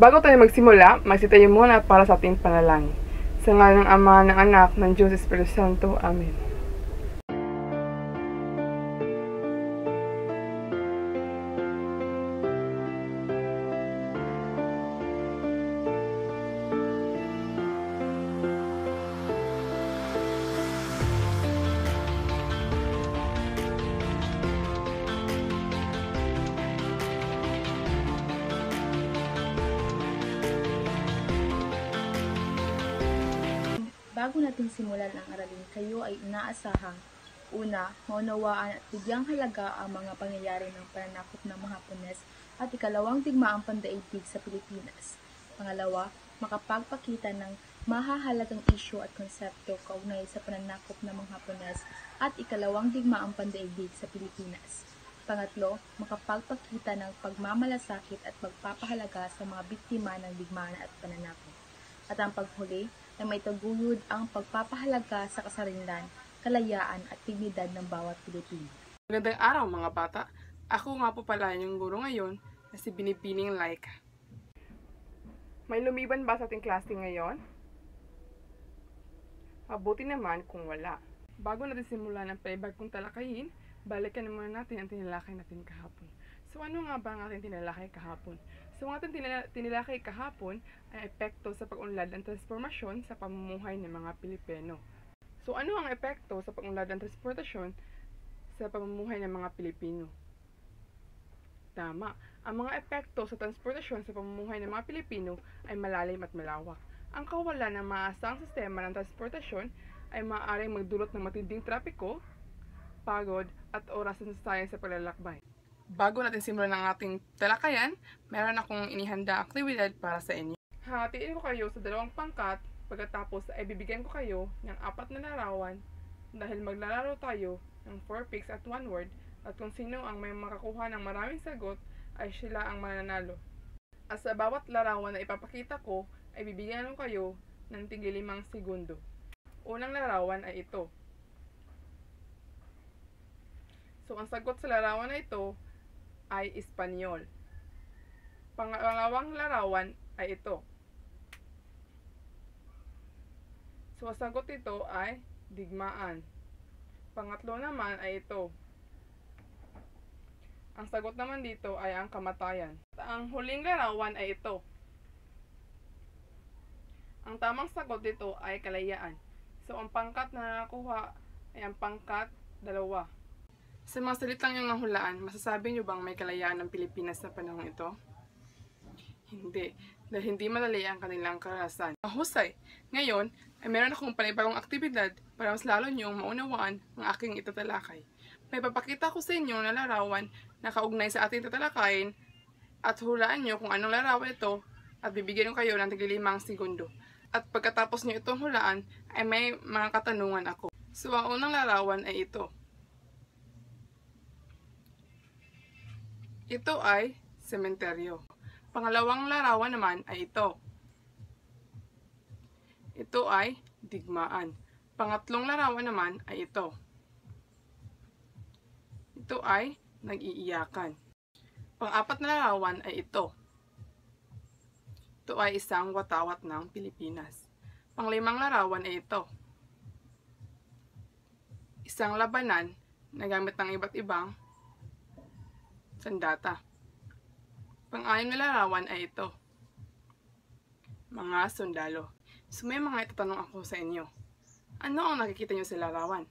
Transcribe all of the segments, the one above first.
Bago tayo magsimula, magsitayo muna para sa ating panalangin. Sa ngalan ng Ama, ng Anak, ng Diyos Espiritu Santo. Amen. Bago natin simulan ang aralin, kayo ay inaasahang Una, maunawaan at bigyang halaga ang mga pangyayari ng pananakop ng mga Hapones at ikalawang digmaang pandaigdig sa Pilipinas. Pangalawa, makapagpakita ng mahahalagang isyu at konsepto kaugnay sa pananakop ng mga Hapones at ikalawang digmaang pandaigdig sa Pilipinas. Pangatlo, makapagpakita ng pagmamalasakit at pagpapahalaga sa mga biktima ng digmaan at pananakop. At ang paghuli, na may taguyod ang pagpapahalaga sa kasarinlan, kalayaan at dignidad ng bawat Pilipino. Magandang araw mga bata. Ako nga po pala yung guro ngayon na si Binibining Laika. May lumiban ba sa ating klase ngayon? Mabuti naman kung wala. Bago natin simulan ang panibagong talakayin, balikan naman natin ang tinalakay natin kahapon. So ano nga ba ang ating tinalakay kahapon? So ang ating tinala- tinalakay kahapon ay epekto sa pag-unlad ng transformasyon sa pamumuhay ng mga Pilipino. So ano ang epekto sa pag-unlad ng transportasyon sa pamumuhay ng mga Pilipino? Tama. Ang mga epekto sa transportasyon sa pamumuhay ng mga Pilipino ay malalim at malawak. Ang kawalan ng maasang sistema ng transportasyon ay maaaring magdulot ng matinding trapiko, pagod, at orasan sa sayang sa paglalakbay. Bago natin simulan ang ating talakayan, meron akong inihanda aktibidad para sa inyo. Hatiin ko kayo sa dalawang pangkat, pagkatapos ay bibigyan ko kayo ng apat na larawan dahil maglalaro tayo ng 4 picks at 1 word at kung sino ang may makakuha ng maraming sagot ay sila ang mananalo. At sa bawat larawan na ipapakita ko ay bibigyan ko kayo ng tigil limang segundo. Unang larawan ay ito. So ang sagot sa larawan na ito ay Espanyol. Pangalawang larawan ay ito. So sagot ito ay digmaan. Pangatlo naman ay ito. Ang sagot naman dito ay ang kamatayan. At ang huling larawan ay ito. Ang tamang sagot dito ay kalayaan. So, ang pangkat na nakuha ay ang pangkat dalawa. Sa mga salitang yung nahulaan, masasabi nyo bang may kalayaan ng Pilipinas sa panahon ito? Hindi, dahil hindi madali ang kanilang karanasan. Mahusay! Ngayon, ay meron akong panibagong aktibidad para mas lalo niyong maunawaan ang aking itatalakay. May papakita ko sa inyo na larawan na kaugnay sa ating tatalakayin at hulaan nyo kung anong larawan ito at bibigyan ko kayo ng tigilimang segundo. At pagkatapos nyo itong hulaan ay may mga katanungan ako. So ang unang larawan ay ito. Ito ay sementeryo. Pangalawang larawan naman ay ito. Ito ay digmaan. Pangatlong larawan naman ay ito. Ito ay nag-iiyakan. Pang-apat na larawan ay ito. Ito ay isang watawat ng Pilipinas. Panglimang larawan ay ito. Isang labanan na gamit ng iba't ibang sandata. Pang-anim na larawan ay ito. Mga sundalo. So may mga itatanong ako sa inyo. Ano ang nakikita nyo sa larawan?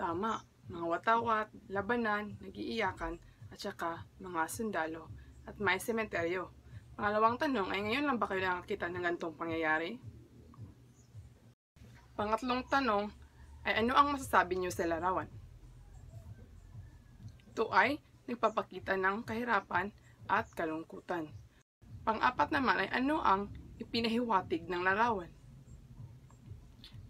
Tama, mga watawat, labanan, nagiiyakan, at saka mga sundalo, at may sementeryo. Pangalawang tanong ay ngayon lang ba kayo nakakita ng gantong pangyayari? Pangatlong tanong ay ano ang masasabi niyo sa larawan? Ito ay nagpapakita ng kahirapan at kalungkutan. Pang-apat naman ay ano ang ipinahiwatig ng larawan?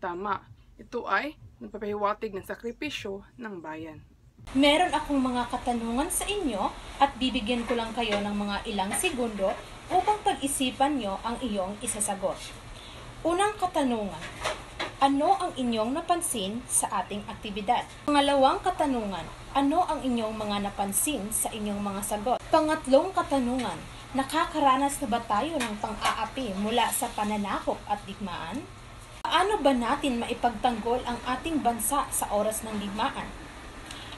Tama, ito ay nagpapahiwatig ng sakripisyo ng bayan. Meron akong mga katanungan sa inyo at bibigyan ko lang kayo ng mga ilang segundo upang pag-isipan nyo ang iyong isasagot. Unang katanungan, ano ang inyong napansin sa ating aktibidad? Pangalawang katanungan, ano ang inyong mga napansin sa inyong mga sagot? Pangatlong katanungan, nakakaranas na ba tayo ng pang-aapi mula sa pananakop at digmaan? Paano ba natin maipagtanggol ang ating bansa sa oras ng digmaan?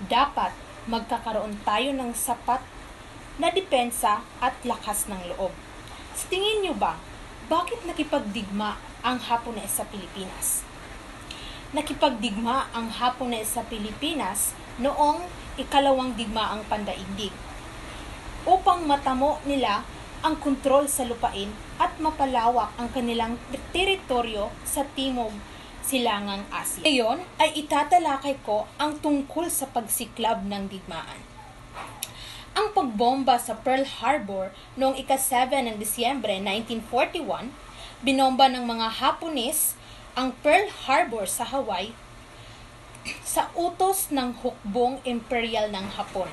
Dapat magkakaroon tayo ng sapat na depensa at lakas ng loob. Sa tingin nyo ba, bakit nakipagdigma ang Hapones sa Pilipinas? Nakipagdigma ang Hapones sa Pilipinas noong ikalawang digmaang pandaigdig upang matamo nila ang kontrol sa lupain at mapalawak ang kanilang teritoryo sa timog silangang Asya. Ngayon ay itatalakay ko ang tungkol sa pagsiklab ng digmaan. Ang pagbomba sa Pearl Harbor noong ika-7 ng Disyembre 1941, binomba ng mga Hapones ang Pearl Harbor sa Hawaii sa utos ng hukbong imperial ng Hapon.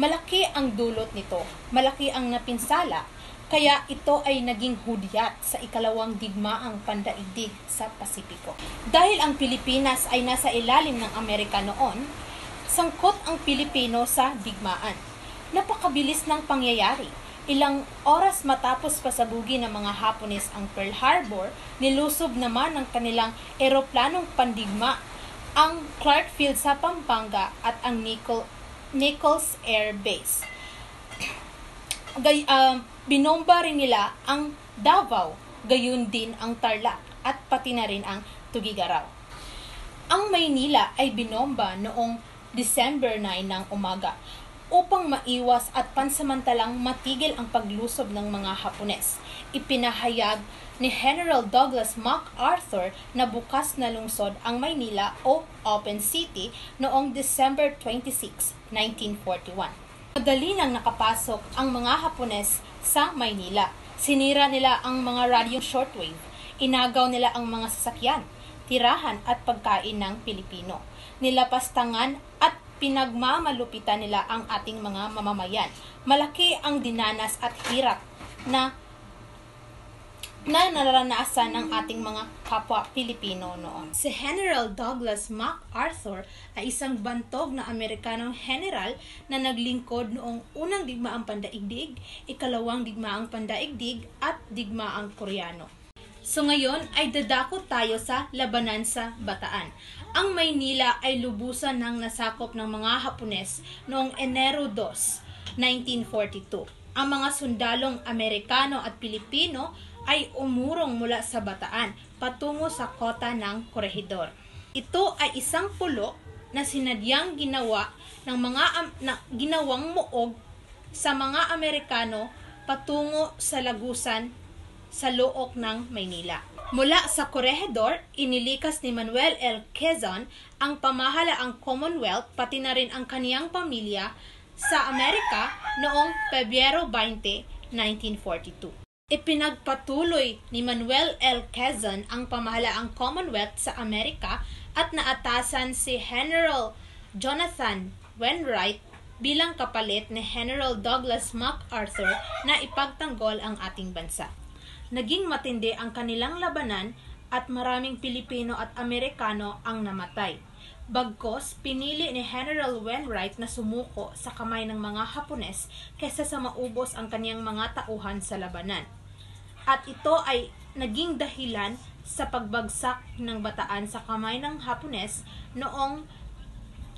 Malaki ang dulot nito, malaki ang napinsala, kaya ito ay naging hudyat sa ikalawang digmaang pandaigdig sa Pasipiko. Dahil ang Pilipinas ay nasa ilalim ng Amerika noon, sangkot ang Pilipino sa digmaan. Napakabilis ng pangyayari. Ilang oras matapos pasabugi ng mga Hapones ang Pearl Harbor, nilusob naman ng kanilang eroplanong pandigma ang Clark Field sa Pampanga at ang Nicol Nichols Air Base. Gay, uh, binomba rin nila ang Davao, gayon din ang Tarlac at pati na rin ang Tugigaraw. Ang Maynila ay binomba noong December 9 ng umaga upang maiwas at pansamantalang matigil ang paglusob ng mga Hapones. Ipinahayag ni General Douglas MacArthur na bukas na lungsod ang Maynila o Open City noong December 26, 1941. Madali nang nakapasok ang mga Hapones sa Maynila. Sinira nila ang mga radyong shortwave. Inagaw nila ang mga sasakyan, tirahan at pagkain ng Pilipino. Nilapastangan at pinagmamalupitan nila ang ating mga mamamayan. Malaki ang dinanas at hirap na na naranasan ng ating mga kapwa Pilipino noon. Si General Douglas MacArthur ay isang bantog na Amerikanong general na naglingkod noong unang digmaang pandaigdig, ikalawang digmaang pandaigdig at digmaang Koreano. So ngayon ay dadako tayo sa labanan sa Bataan. Ang Maynila ay lubusan ng nasakop ng mga Hapones noong Enero 2, 1942. Ang mga sundalong Amerikano at Pilipino ay umurong mula sa Bataan patungo sa kota ng Corregidor. Ito ay isang pulo na sinadyang ginawa ng mga na, ginawang muog sa mga Amerikano patungo sa lagusan sa look ng Maynila. Mula sa Corregidor, inilikas ni Manuel L. Quezon ang pamahalaang Commonwealth pati na rin ang kaniyang pamilya sa Amerika noong Pebrero 20, 1942. Ipinagpatuloy ni Manuel L. Quezon ang pamahalaang Commonwealth sa Amerika at naatasan si General Jonathan Wainwright bilang kapalit ni General Douglas MacArthur na ipagtanggol ang ating bansa. Naging matindi ang kanilang labanan at maraming Pilipino at Amerikano ang namatay. Bagkos, pinili ni General Wainwright na sumuko sa kamay ng mga Hapones kaysa sa maubos ang kaniyang mga tauhan sa labanan. At ito ay naging dahilan sa pagbagsak ng bataan sa kamay ng Hapones noong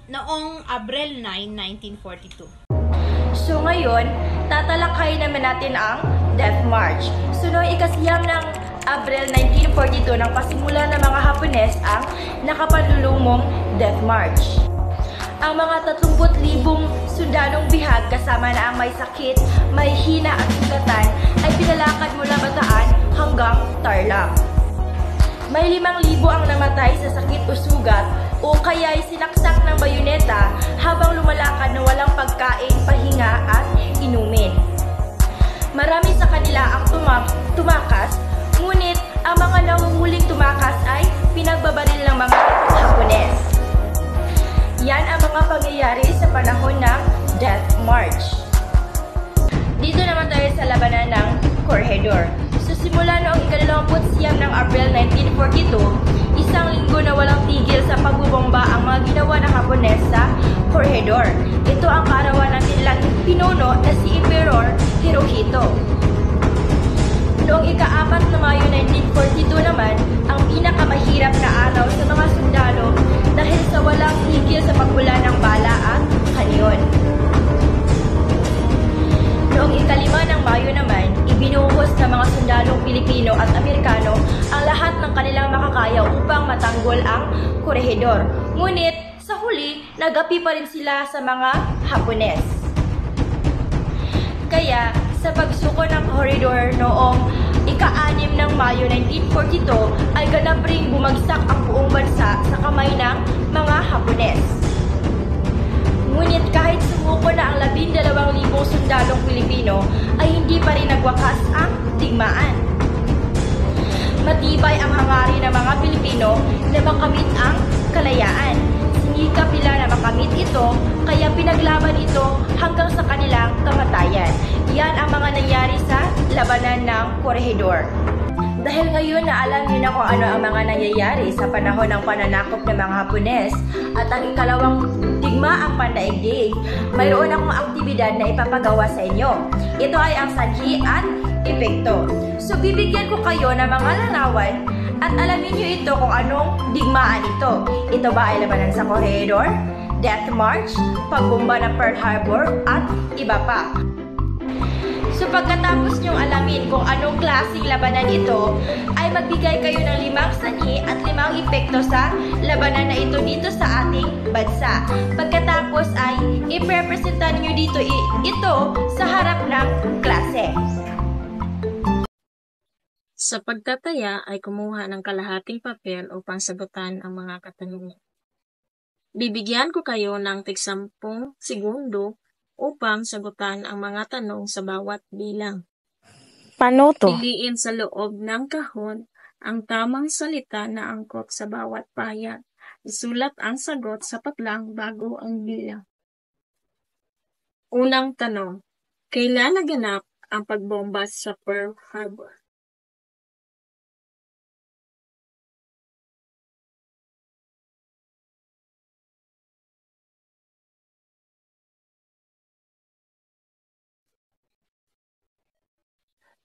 noong Abril 9, 1942. So ngayon, tatalakay naman natin ang Death March. So noong ikasiyam ng Abril 1942 nang pasimula ng mga Hapones ang nakapanlulumong Death March. Ang mga 30,000 sundalong bihag kasama na ang may sakit, may hina at sugatan ay pinalakad mula Bataan hanggang Tarlac. May 5,000 ang namatay sa sakit o sugat o kaya'y sinaksak ng bayoneta habang lumalakad na walang pagkain, pahinga at inumin. Marami sa kanila ang tumak tumakas, ngunit ang mga nangunguling tumakas ay pinagbabaril ng mga Hapones. Yan ang mga pangyayari sa panahon ng Death March. Dito naman tayo sa labanan ng Corregidor. So simula noong ikalalawamput siyam ng April 1942, isang linggo na walang tigil sa pagbubomba ang mga ginawa ng Hapones sa Corregidor. Ito ang kaarawan ng kanilang pinuno na si Emperor Hirohito. ika-apat na Mayo 1942 naman ang pinakamahirap na araw sa mga sundalo dahil sa walang tigil sa pagbula ng bala at kanyon. Noong ikalima ng Mayo naman, ibinuhos ng mga sundalong Pilipino at Amerikano ang lahat ng kanilang makakaya upang matanggol ang korehedor. Ngunit, sa huli, nagapi pa rin sila sa mga Hapones. Kaya, sa pagsuko ng koridor noong ika-anim ng Mayo 1942 ay ganap ring bumagsak ang buong bansa sa kamay ng mga Hapones. Ngunit kahit sumuko na ang labindalawang libong sundalong Pilipino, ay hindi pa rin nagwakas ang digmaan. Matibay ang hangarin ng mga Pilipino na makamit ang kalayaan. Sinikap nila na makamit ito, kaya pinaglaban ito hanggang sa kanilang kamatayan. Yan ang mga nangyari sa labanan ng Corregidor. Dahil ngayon na alam niyo na kung ano ang mga nangyayari sa panahon ng pananakop ng mga Hapones at ang ikalawang digma ang pandaigdig, mayroon akong aktibidad na ipapagawa sa inyo. Ito ay ang sanhi at epekto. So bibigyan ko kayo ng mga larawan at alamin niyo ito kung anong digmaan ito. Ito ba ay labanan sa Corredor, Death March, pagbomba ng Pearl Harbor at iba pa. So pagkatapos nyong alamin kung anong klaseng labanan ito, ay magbigay kayo ng limang sanhi at limang epekto sa labanan na ito dito sa ating bansa. Pagkatapos ay iprepresentan nyo dito ito sa harap ng klase. Sa pagtataya ay kumuha ng kalahating papel upang sagutan ang mga katanungan. Bibigyan ko kayo ng tigsampung segundo upang sagutan ang mga tanong sa bawat bilang. Paano to? Piliin sa loob ng kahon ang tamang salita na angkop sa bawat pahayag. Isulat ang sagot sapat lang bago ang bilang. Unang tanong, kailan naganap ang pagbomba sa Pearl Harbor?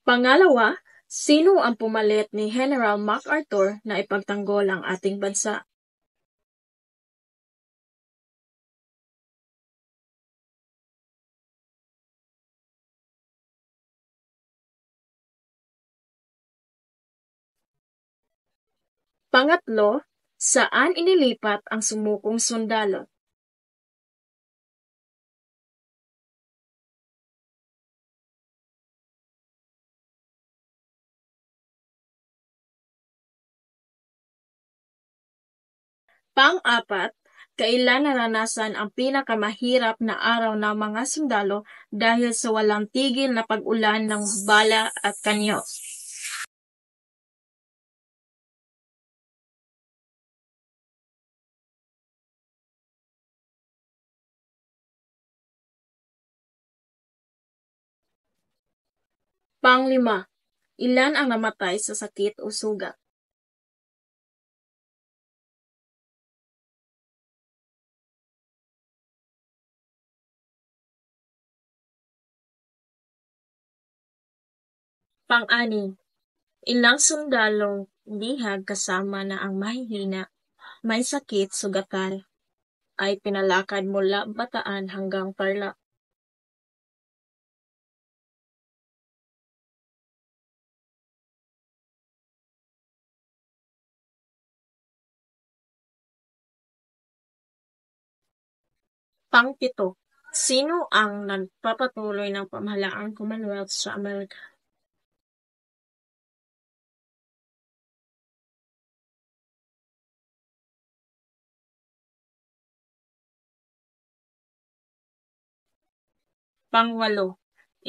Pangalawa, sino ang pumalit ni General MacArthur na ipagtanggol ang ating bansa? Pangatlo, saan inilipat ang sumukong sundalo? Pang-apat, kailan naranasan ang pinakamahirap na araw ng mga sundalo dahil sa walang tigil na pag-ulan ng bala at kanyo? Panglima, ilan ang namatay sa sakit o sugat? Pang-anim, ilang sundalong lihag kasama na ang mahihina, may sakit sugatan, ay pinalakad mula Bataan hanggang Tarlac. Pang-pito, sino ang nagpapatuloy ng pamahalaang Commonwealth sa Amerika? Pangwalo,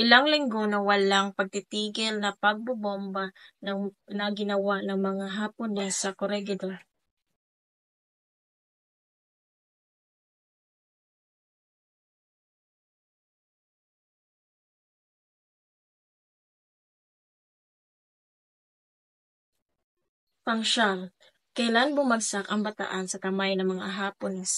ilang linggo na walang pagtitigil na pagbobomba ng, na ginawa ng mga Hapones sa Corregidor. Pangsyam, kailan bumagsak ang bataan sa kamay ng mga Hapones?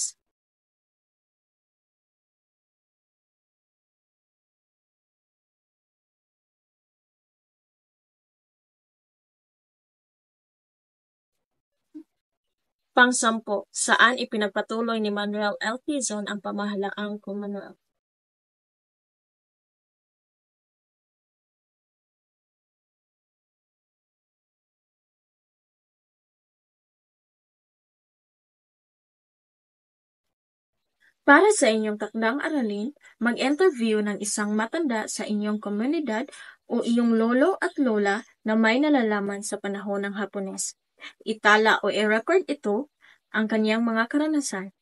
Pangsampo, saan ipinagpatuloy ni Manuel L. Quezon ang pamahalaang Commonwealth? Para sa inyong takdang aralin, mag-interview ng isang matanda sa inyong komunidad o iyong lolo at lola na may nalalaman sa panahon ng Hapones. Itala o i-record ito ang kanyang mga karanasan.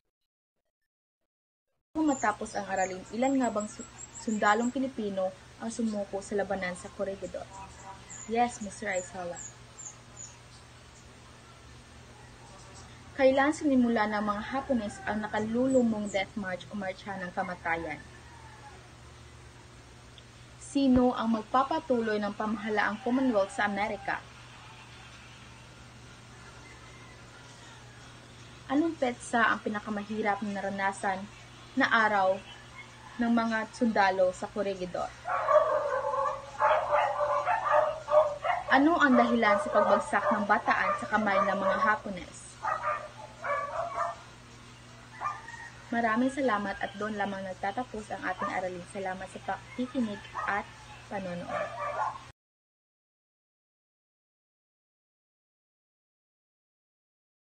Matapos ang aralin, ilan nga bang su- sundalong Pilipino ang sumuko sa labanan sa Corregidor? Yes, Mr. Aisola. Kailan sinimula ng mga Hapones ang nakalulumong death march o marcha ng kamatayan? Sino ang magpapatuloy ng pamahalaang Commonwealth sa Amerika? Anong petsa ang pinakamahirap na naranasan na araw ng mga sundalo sa Corregidor? Ano ang dahilan sa pagbagsak ng bataan sa kamay ng mga Hapones? Maraming salamat at doon lamang nagtatapos ang ating aralin. Salamat sa pakikinig at panonood.